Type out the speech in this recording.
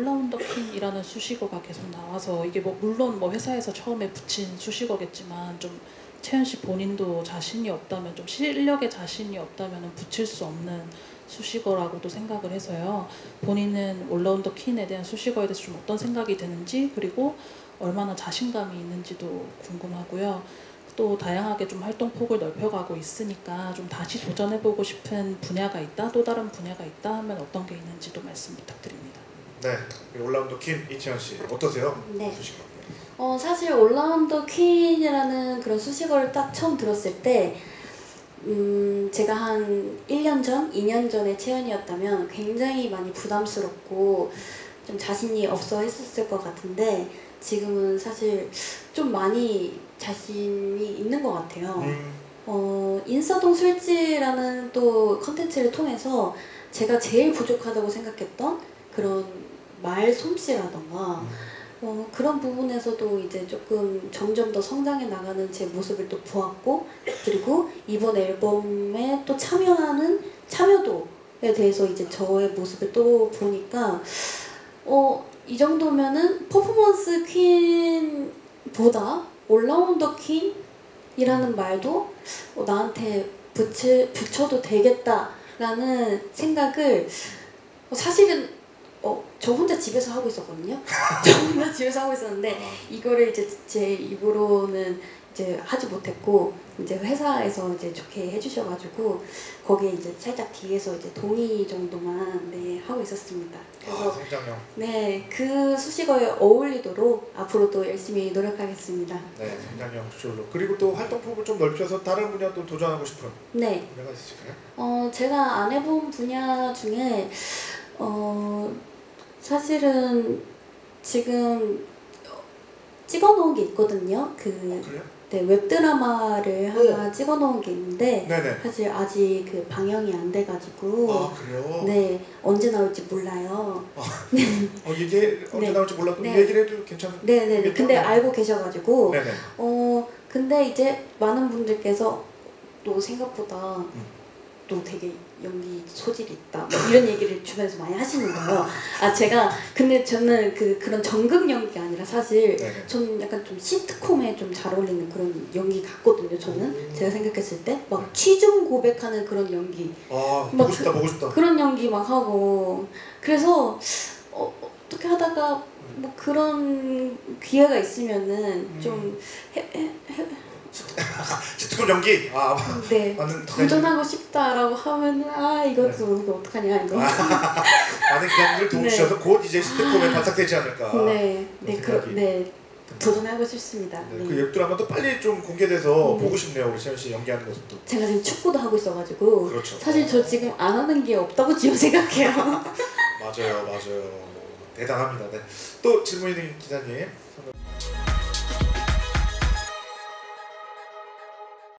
올라운더킹이라는 수식어가 계속 나와서 이게 뭐 물론 뭐 회사에서 처음에 붙인 수식어겠지만 좀 채연 씨 본인도 자신이 없다면 좀 실력에 자신이 없다면 붙일 수 없는 수식어라고도 생각을 해서요. 본인은 올라운더 퀸에 대한 수식어에 대해서 좀 어떤 생각이 드는지 그리고 얼마나 자신감이 있는지도 궁금하고요. 또 다양하게 좀 활동 폭을 넓혀가고 있으니까 좀 다시 도전해보고 싶은 분야가 있다, 또 다른 분야가 있다 하면 어떤 게 있는지도 말씀 부탁드립니다. 네, 올라운더 킴 이채연 씨 어떠세요? 네. 수식어. 어, 사실 올라운더 퀸이라는 그런 수식어를 딱 처음 들었을 때, 음, 제가 한 1년 전, 2년 전에 채연이었다면 굉장히 많이 부담스럽고 좀 자신이 없어 했었을 것 같은데, 지금은 사실 좀 많이 자신이 있는 것 같아요. 음, 어, 인사동 술지라는 또 컨텐츠를 통해서 제가 제일 부족하다고 생각했던 그런 말 솜씨라던가 어, 그런 부분에서도 이제 조금 점점 더 성장해 나가는 제 모습을 또 보았고 그리고 이번 앨범에 또 참여하는 참여도에 대해서 이제 저의 모습을 또 보니까 어, 이 정도면은 퍼포먼스 퀸보다 올라운더 퀸이라는 말도 어, 나한테 붙일, 붙여도 되겠다라는 생각을 어, 사실은 어, 저 혼자 집에서 하고 있었거든요. 저 혼자 집에서 하고 있었는데 이거를 이제 제 입으로는 이제 하지 못했고 이제 회사에서 이제 좋게 해주셔가지고 거기에 이제 살짝 뒤에서 이제 동의 정도만 네 하고 있었습니다. 아, 그래서 성장형. 네그 수식어에 어울리도록 앞으로도 열심히 노력하겠습니다. 네, 성장형 수식어로. 그리고 또 활동 폭을 좀 넓혀서 다른 분야 또 도전하고 싶은 네. 분야가 있으실까요? 어, 제가 안 해본 분야 중에, 어, 사실은 지금 찍어 놓은 게 있거든요. 그, 그래요? 네, 웹드라마를 하나 찍어 놓은 게 있는데, 네네. 사실 아직 그 방영이 안 돼가지고, 아? 네, 언제 나올지 몰라요. 어 이게 언제 네. 나올지 몰라도 네. 얘기를 해도 괜찮은. 네네. 그게 근데 또- 알고 계셔가지고, 네네. 어, 근데 이제 많은 분들께서 또 생각보다 음. 또 되게 연기 소질이 있다. 뭐 이런 얘기를 주변에서 많이 하시는 거예요. 아, 제가, 근데 저는 그, 그런 전극 연기가 아니라 사실 네네. 저는 약간 좀 시트콤에 좀 잘 어울리는 그런 연기 같거든요, 저는. 음. 제가 생각했을 때. 막 취중 고백하는 그런 연기. 아 막 보고 싶다 보고 싶다. 그런 연기 막 하고. 그래서, 어, 어떻게 하다가 뭐 그런 기회가 있으면은 좀 해, 해, 해, 시트콤 연기. 아 네. 많은 도전하고 싶다라고 하면 아 이것도 이거 어떡하냐 이거 많은 기량들을 네. 도우셔서 곧 이제 시트콤에 반짝되지 않을까. 네, 네, 그, 네 도전하고 싶습니다. 네, 네. 그 웹드라마도 빨리 좀 공개돼서 네. 보고 싶네요. 우리 채연 씨 연기하는 모습도. 제가 지금 축구도 하고 있어가지고 그렇죠. 사실 저 지금 안 하는 게 없다고 지금 생각해요. 맞아요, 맞아요. 대단합니다. 네. 또 질문 있는 기자님,